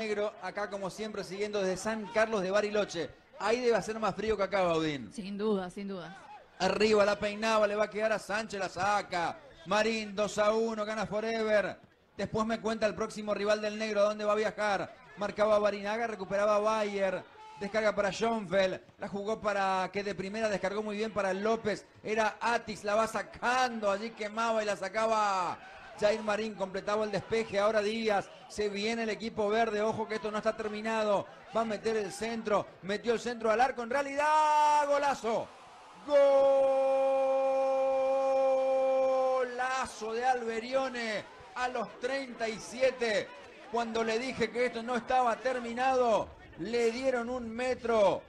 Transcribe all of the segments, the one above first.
negro, acá como siempre siguiendo desde San Carlos de Bariloche. Ahí debe hacer más frío que acá, Baudín. Sin duda, sin duda. Arriba la peinaba, le va a quedar a Sánchez, la saca. Marín 2 a 1, gana Forever. Después me cuenta el próximo rival del negro, dónde va a viajar. Marcaba Barinaga, recuperaba Bayer. Descarga para Schoenfeld, la jugó para que de primera descargó muy bien para López. Era Atis, la va sacando, allí quemaba y la sacaba Jair Marín completaba el despeje, ahora Díaz, se viene el equipo verde, ojo que esto no está terminado, va a meter el centro, metió el centro al arco, en realidad golazo, golazo de Alberione a los 37, cuando le dije que esto no estaba terminado, le dieron un metro,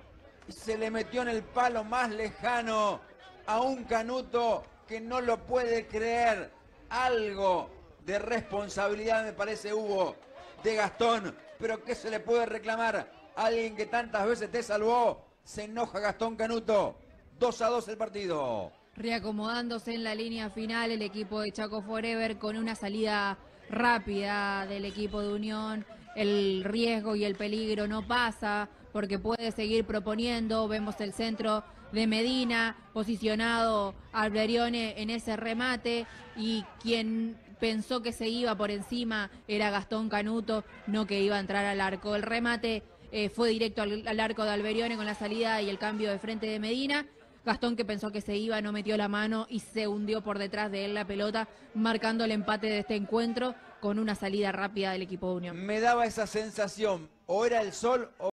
se le metió en el palo más lejano a un canuto que no lo puede creer algo de responsabilidad me parece hubo de Gastón, pero ¿qué se le puede reclamar alguien que tantas veces te salvó? Se enoja Gastón Canuto. 2 a 2 el partido. Reacomodándose en la línea final el equipo de Chaco Forever con una salida rápida del equipo de Unión. El riesgo y el peligro no pasa porque puede seguir proponiendo. Vemos el centro de Medina posicionado Alberione en ese remate y quien pensó que se iba por encima era Gastón Canuto, no que iba a entrar al arco. El remate eh, fue directo al, al, arco de Alberione con la salida y el cambio de frente de Medina. Gastón que pensó que se iba, no metió la mano y se hundió por detrás de él la pelota, marcando el empate de este encuentro con una salida rápida del equipo de Unión. Me daba esa sensación, o era el sol o